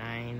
nine.